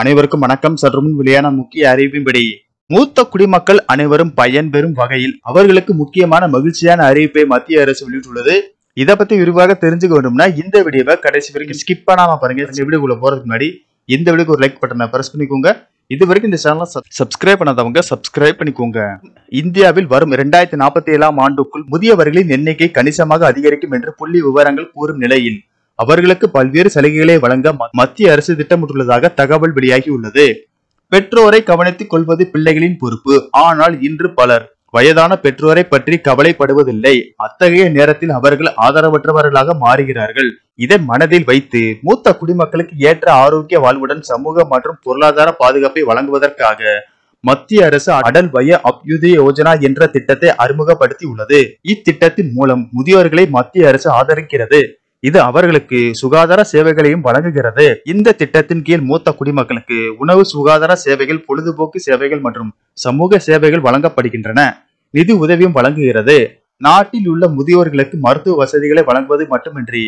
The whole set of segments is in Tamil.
அனைவருக்கும் வணக்கம். சற்று முன் வெளியான முக்கிய அறிவிப்பின்படி மூத்த குடிமக்கள் அனைவரும் பயன்பெறும் வகையில் அவர்களுக்கு முக்கியமான மகிழ்ச்சியான அறிவிப்பை மத்திய அரசு வெளியிட்டுள்ளது. இதை பத்தி விரிவாக தெரிஞ்சுக்க வேண்டும்னா இந்த வீடியோவை கடைசி வரைக்கும் ஸ்கிப் பண்ணாம பாருங்க. இந்த வீடியோக்குள்ள போறதுக்கு முன்னாடி இந்த வீடியோக்கு ஒரு லைக் பட்டனை பிரஸ் பண்ணிக்கோங்க. இது வரைக்கும் இந்த சேனலை சப்ஸ்கிரைப் பண்ணாதவங்க சப்ஸ்கிரைப் பண்ணிக்கோங்க. இந்தியாவில் வரும் இரண்டாயிரத்தி நாற்பத்தி ஏழாம் ஆண்டுக்குள் முதியவர்களின் எண்ணிக்கை கணிசமாக அதிகரிக்கும் என்று புள்ளி விவரங்கள் கூறும் நிலையில் அவர்களுக்கு பல்வேறு சலுகைகளை வழங்க ம- மத்திய அரசு திட்டமிட்டுள்ளதாக தகவல் வெளியாகியுள்ளது. பெற்றோரை கவனித்துக் கொள்வது பிள்ளைகளின் பொறுப்பு. ஆனால் இன்று பலர் வயதான பெற்றோரை பற்றி கவலைப்படுவதில்லை. அத்தகைய நேரத்தில் அவர்கள் ஆதரவற்றவர்களாக மாறுகிறார்கள். இதை மனதில் வைத்து மூத்த குடிமக்களுக்கு ஏற்ற ஆரோக்கிய வாழ்வுடன் சமூக மற்றும் பொருளாதார பாதுகாப்பை வழங்குவதற்காக மத்திய அரசு அடல் வய அப்யுதய யோஜனா என்ற திட்டத்தை அறிமுகப்படுத்தி உள்ளது இத்திட்டத்தின் மூலம் முதியோர்களை மத்திய அரசு ஆதரிக்கிறது. இது அவர்களுக்கு சுகாதார சேவைகளையும் வழங்குகிறது. இந்த திட்டத்தின் கீழ் மூத்த குடிமக்களுக்கு உணவு சுகாதார சேவைகள் பொழுதுபோக்கு சேவைகள் மற்றும் சமூக சேவைகள் வழங்கப்படுகின்றன. நிதி உதவியும் வழங்குகிறது. நாட்டில் உள்ள முதியோர்களுக்கு மருத்துவ வசதிகளை வழங்குவது மட்டுமின்றி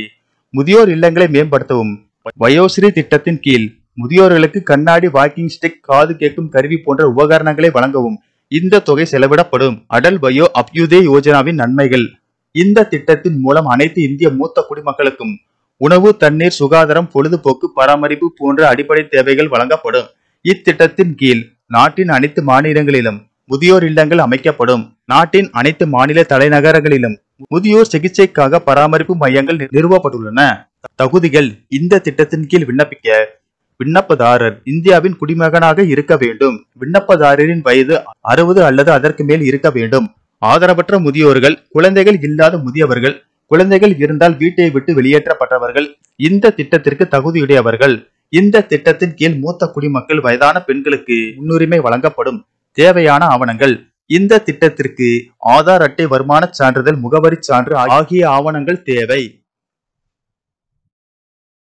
முதியோர் இல்லங்களை மேம்படுத்தவும் வயோஸ்ரீ திட்டத்தின் கீழ் முதியோர்களுக்கு கண்ணாடி வாக்கிங் ஸ்டிக் காது கேட்கும் கருவி போன்ற உபகரணங்களை வழங்கவும் இந்த தொகை செலவிடப்படும். அடல் வயோ அப்யுதே யோஜனாவின் நன்மைகள். இந்த திட்டத்தின் மூலம் அனைத்து இந்திய மூத்த குடிமக்களுக்கும் உணவு தண்ணீர் சுகாதாரம் பொழுதுபோக்கு பராமரிப்பு போன்ற அடிப்படை தேவைகள் வழங்கப்படும். இத்திட்டத்தின் கீழ் நாட்டின் அனைத்து மாநிலங்களிலும் முதியோர் இல்லங்கள் அமைக்கப்படும். நாட்டின் அனைத்து மாநில தலைநகரங்களிலும் முதியோர் சிகிச்சைக்காக பராமரிப்பு மையங்கள் நிறுவப்பட்டுள்ளன. தகுதிகள் இந்த திட்டத்தின் கீழ் விண்ணப்பிக்க விண்ணப்பதாரர் இந்தியாவின் குடிமகனாக இருக்க வேண்டும். விண்ணப்பதாரரின் வயது அறுபது அல்லது அதற்கு மேல் இருக்க வேண்டும். ஆதரவற்ற முதியோர்கள் குழந்தைகள் இல்லாத முதியவர்கள் குழந்தைகள் இருந்தால் வீட்டை விட்டு வெளியேற்றப்பட்டவர்கள் இந்த திட்டத்திற்கு தகுதியுடையவர்கள் இந்த திட்டத்தின் கீழ் மூத்த குடிமக்கள் வயதான பெண்களுக்கு முன்னுரிமை வழங்கப்படும் தேவையான ஆவணங்கள். இந்த திட்டத்திற்கு ஆதார் அட்டை வருமான சான்றிதழ் முகவரிச் சான்று ஆகிய ஆவணங்கள் தேவை.